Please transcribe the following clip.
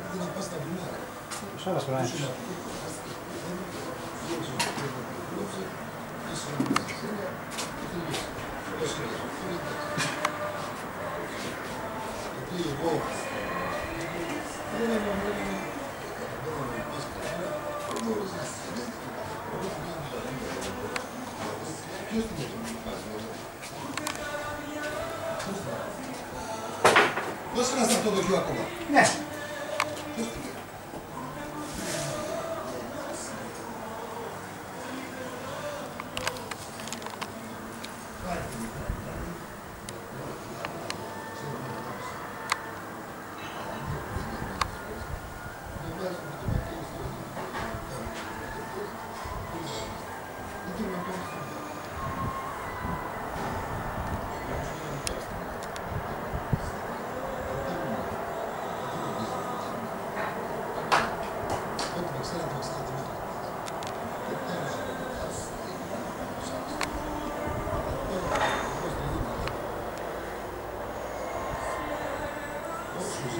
Deixa eu ver pra gente. どうしますか、届きはここ。ね。Thank you. Yes.